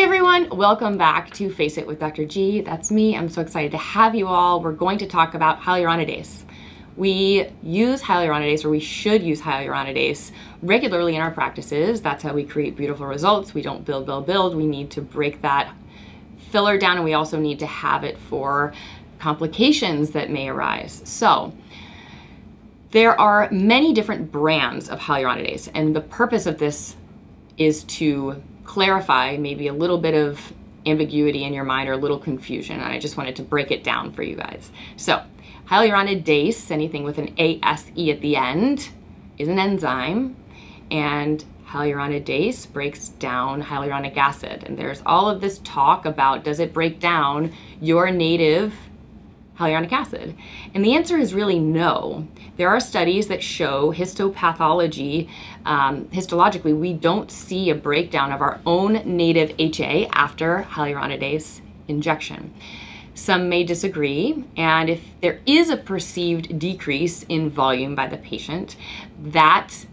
Hi everyone, welcome back to FACEit with Dr. G. That's me. I'm so excited to have you all. We're going to talk about hyaluronidase. We use hyaluronidase, or we should use hyaluronidase regularly in our practices. That's how we create beautiful results. We don't build, build, build. We need to break that filler down, and we also need to have it for complications that may arise. So, there are many different brands of hyaluronidase, and the purpose of this is to clarify maybe a little bit of ambiguity in your mind or a little confusion, and I just wanted to break it down for you guys. So, hyaluronidase, anything with an ASE at the end, is an enzyme, and hyaluronidase breaks down hyaluronic acid. And there's all of this talk about does it break down your native hyaluronic acid? And the answer is really no. There are studies that show histopathology, um, histologically, we don't see a breakdown of our own native HA after hyaluronidase injection. Some may disagree, and if there is a perceived decrease in volume by the patient, that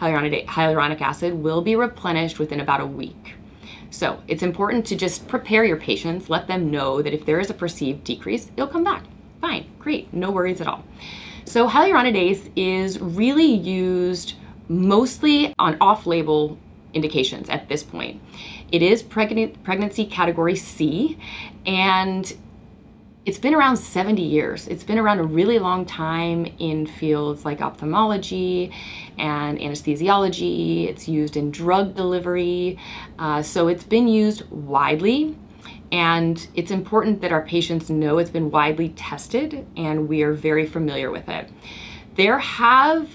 hyaluronic acid will be replenished within about a week. So it's important to just prepare your patients, let them know that if there is a perceived decrease, it'll come back. Fine, great, no worries at all. So hyaluronidase is really used mostly on off-label indications at this point. It is pregnant, pregnancy category C, and it's been around 70 years. It's been around a really long time in fields like ophthalmology and anesthesiology. It's used in drug delivery. Uh, so it's been used widely. And it's important that our patients know it's been widely tested and we are very familiar with it. There have,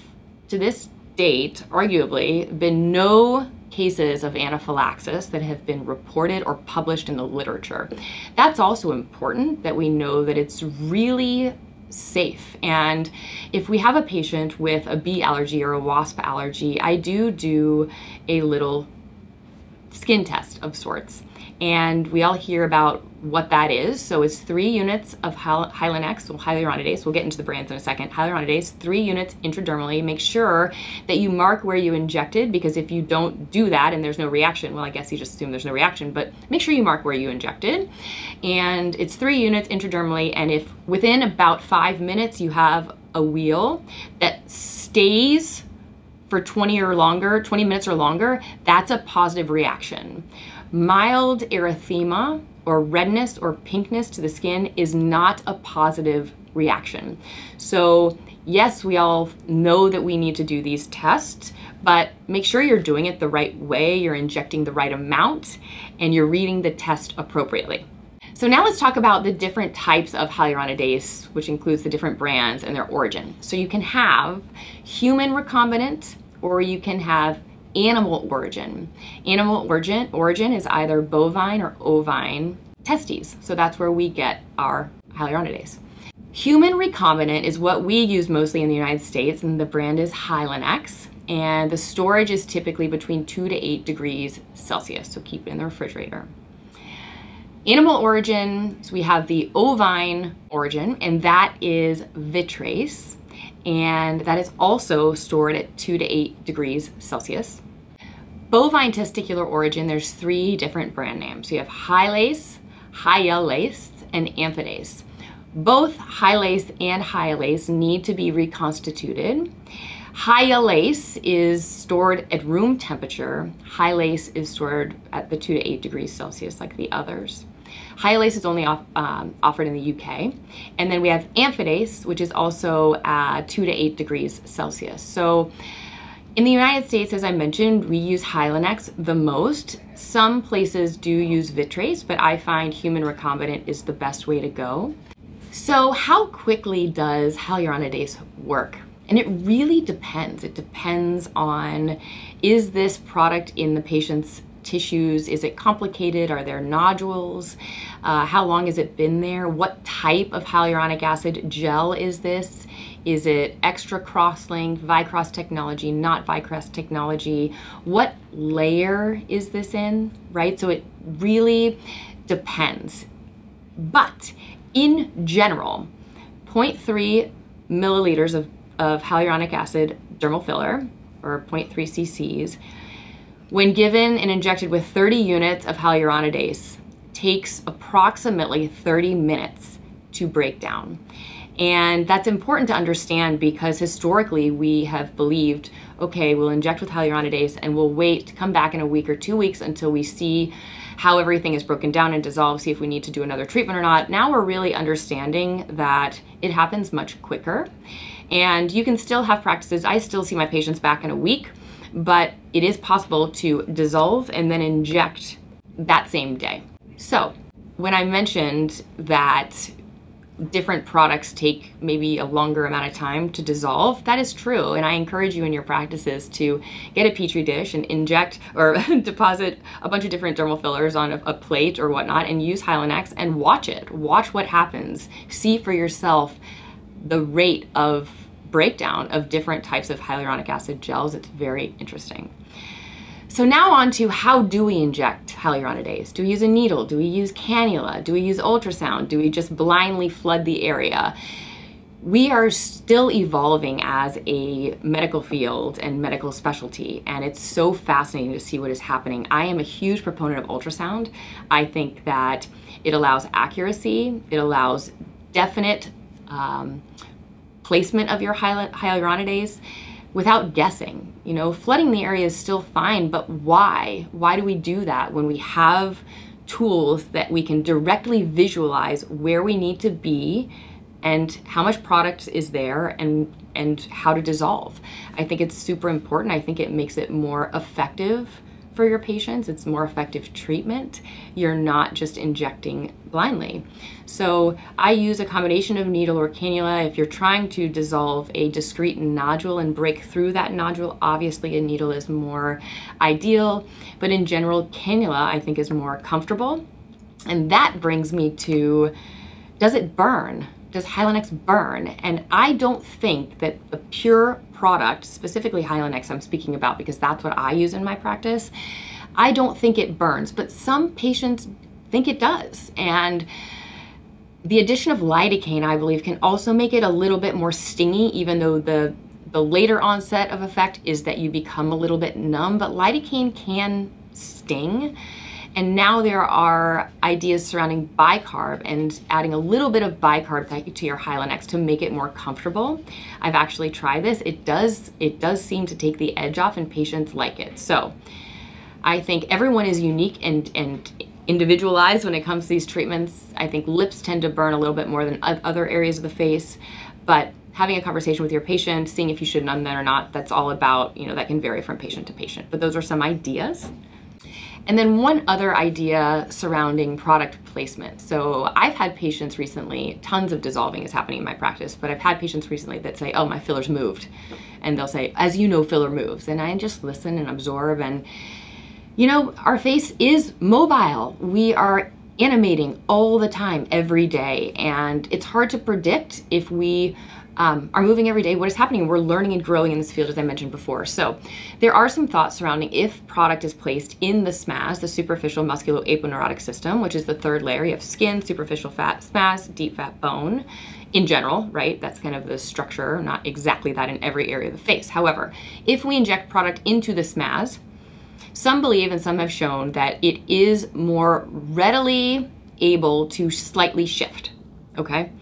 to this date, arguably, been no cases of anaphylaxis that have been reported or published in the literature. That's also important that we know that it's really safe. And if we have a patient with a bee allergy or a wasp allergy, I do do a little skin test of sorts and we all hear about what that is. So it's three units of Hylenex, or hyaluronidase. We'll get into the brands in a second. Hyaluronidase, three units intradermally. Make sure that you mark where you injected because if you don't do that and there's no reaction, well, I guess you just assume there's no reaction, but make sure you mark where you injected. And it's three units intradermally. And if within about five minutes you have a wheal that stays for 20 or longer, 20 minutes or longer, that's a positive reaction. Mild erythema or redness or pinkness to the skin is not a positive reaction. So yes, we all know that we need to do these tests, but make sure you're doing it the right way, you're injecting the right amount, and you're reading the test appropriately. So now let's talk about the different types of hyaluronidase, which includes the different brands and their origin. So you can have human recombinant, or you can have animal origin. Animal origin, origin is either bovine or ovine testes. So that's where we get our hyaluronidase. Human recombinant is what we use mostly in the United States, and the brand is Hylenex. And the storage is typically between 2 to 8 degrees Celsius, so keep it in the refrigerator. Animal origin, so we have the ovine origin, and that is Vitrase and that is also stored at 2 to 8 degrees Celsius. Bovine testicular origin, there's three different brand names. You have Hyalase, Hyalase, and Amphadase. Both Hyalase and Hyalase need to be reconstituted. Hyalase is stored at room temperature. Hydase is stored at the 2 to 8 degrees Celsius like the others. Hyalase is only off, um, offered in the UK. And then we have amphadase, which is also uh, 2 to 8 degrees Celsius. So in the United States, as I mentioned, we use Hylenex the most. Some places do use Vitrase, but I find human recombinant is the best way to go. So how quickly does hyaluronidase work? And it really depends. It depends on is this product in the patient's tissues? Is it complicated? Are there nodules? Uh, how long has it been there? What type of hyaluronic acid gel is this? Is it extra cross-linked, Vycross technology, not Vicross technology? What layer is this in, right? So it really depends. But in general, 0.3 milliliters of, of hyaluronic acid dermal filler, or 0.3 cc's, when given and injected with 30 units of hyaluronidase, takes approximately 30 minutes to break down. And that's important to understand because historically we have believed, okay, we'll inject with hyaluronidase and we'll wait come back in a week or two weeks until we see how everything is broken down and dissolved, see if we need to do another treatment or not. Now we're really understanding that it happens much quicker. And you can still have practices. I still see my patients back in a week, but it is possible to dissolve and then inject that same day. So, when I mentioned that different products take maybe a longer amount of time to dissolve. That is true. And I encourage you in your practices to get a petri dish and inject or deposit a bunch of different dermal fillers on a, a plate or whatnot and use Hylenex and watch it. Watch what happens. See for yourself the rate of breakdown of different types of hyaluronic acid gels. It's very interesting. So now on to how do we inject hyaluronidase? Do we use a needle? Do we use cannula? Do we use ultrasound? Do we just blindly flood the area? We are still evolving as a medical field and medical specialty, and it's so fascinating to see what is happening. I am a huge proponent of ultrasound. I think that it allows accuracy, it allows definite um, placement of your hyaluronidase without guessing. You know, flooding the area is still fine, but why? Why do we do that when we have tools that we can directly visualize where we need to be and how much product is there and and how to dissolve. I think it's super important. I think it makes it more effective for your patients. It's more effective treatment. You're not just injecting blindly. So I use a combination of needle or cannula. If you're trying to dissolve a discrete nodule and break through that nodule, obviously a needle is more ideal. But in general, cannula I think is more comfortable. And that brings me to, does it burn? Does Hylenex burn? And I don't think that the pure product, specifically Hylenex I'm speaking about because that's what I use in my practice, I don't think it burns, but some patients think it does. And the addition of lidocaine, I believe, can also make it a little bit more stingy, even though the the later onset of effect is that you become a little bit numb, but lidocaine can sting. And now there are ideas surrounding bicarb and adding a little bit of bicarb to your Hylenex to make it more comfortable. I've actually tried this. It does, it does seem to take the edge off and patients like it. So I think everyone is unique and, and individualized when it comes to these treatments. I think lips tend to burn a little bit more than other areas of the face, but having a conversation with your patient, seeing if you should numb them or not, that's all about, you know, that can vary from patient to patient. But those are some ideas. And then one other idea surrounding product placement. So I've had patients recently, tons of dissolving is happening in my practice, but I've had patients recently that say, oh, my filler's moved. And they'll say, as you know, filler moves. And I just listen and absorb. And, you know, our face is mobile. We are animating all the time, every day. And it's hard to predict if we um, are moving every day, what is happening? We're learning and growing in this field, as I mentioned before. So there are some thoughts surrounding if product is placed in the SMAS, the superficial musculoaponeurotic system, which is the third layer. You have skin, superficial fat, SMAS, deep fat bone in general, right? That's kind of the structure, not exactly that in every area of the face. However, if we inject product into the SMAS, some believe and some have shown that it is more readily able to slightly shift, okay?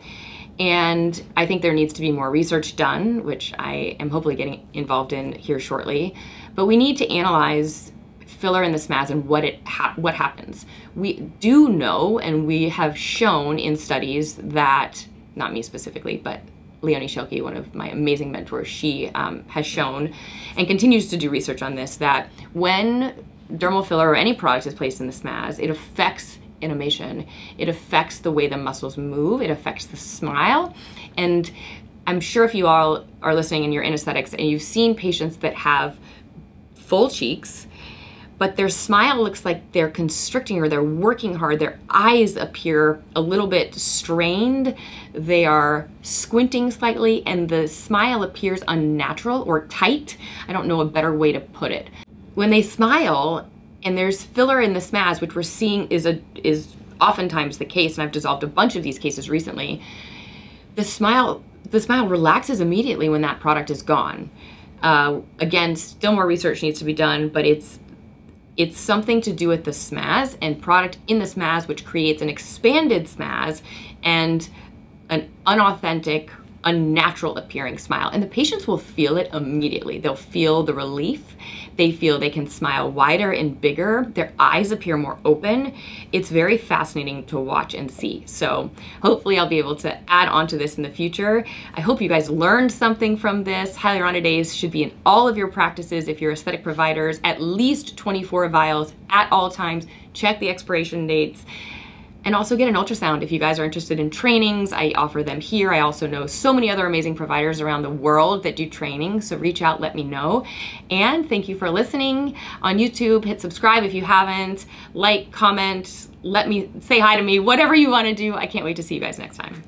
And I think there needs to be more research done, which I am hopefully getting involved in here shortly. But we need to analyze filler in the SMAS and what it ha what happens. We do know, and we have shown in studies that, not me specifically, but Leonie Schelke, one of my amazing mentors, she um, has shown and continues to do research on this that when dermal filler or any product is placed in the SMAS, it affects animation. It affects the way the muscles move, it affects the smile. And I'm sure if you all are listening and you're in aesthetics and you've seen patients that have full cheeks, but their smile looks like they're constricting or they're working hard. Their eyes appear a little bit strained. They are squinting slightly, and the smile appears unnatural or tight. I don't know a better way to put it. When they smile, and there's filler in the SMAS, which we're seeing is a is oftentimes the case, and I've dissolved a bunch of these cases recently. The smile the smile relaxes immediately when that product is gone. Uh, again, still more research needs to be done, but it's It's something to do with the SMAS and product in the SMAS, which creates an expanded SMAS and an unauthentic unnatural appearing smile. And the patients will feel it immediately. They'll feel the relief. They feel they can smile wider and bigger. Their eyes appear more open. It's very fascinating to watch and see. So hopefully I'll be able to add on to this in the future. I hope you guys learned something from this. Hyaluronidase should be in all of your practices if you're aesthetic providers, at least 24 vials at all times. Check the expiration dates and also get an ultrasound if you guys are interested in trainings. I offer them here. I also know so many other amazing providers around the world that do training, so reach out, let me know. And thank you for listening on YouTube. Hit subscribe if you haven't. Like, comment, let me say hi to me, whatever you want to do. I can't wait to see you guys next time.